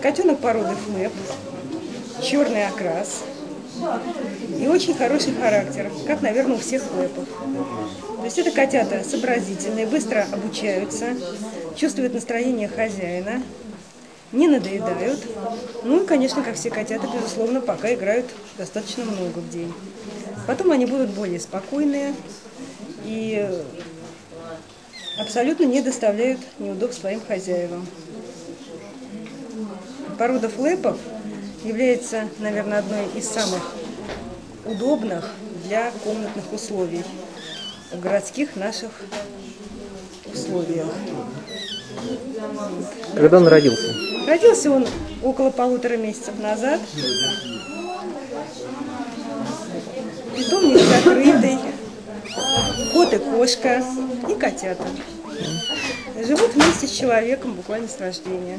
Котенок породы флэп, черный окрас и очень хороший характер, как, наверное, у всех флэпов. То есть это котята сообразительные, быстро обучаются, чувствуют настроение хозяина, не надоедают. Ну и, конечно, как все котята, безусловно, пока играют достаточно много в день. Потом они будут более спокойные и абсолютно не доставляют неудобств своим хозяевам. Порода флэпов является, наверное, одной из самых удобных для комнатных условий в городских наших условиях. Когда он родился? Родился он около полутора месяцев назад. Питомник закрытый. Кот и кошка и котята. Живут вместе с человеком буквально с рождения.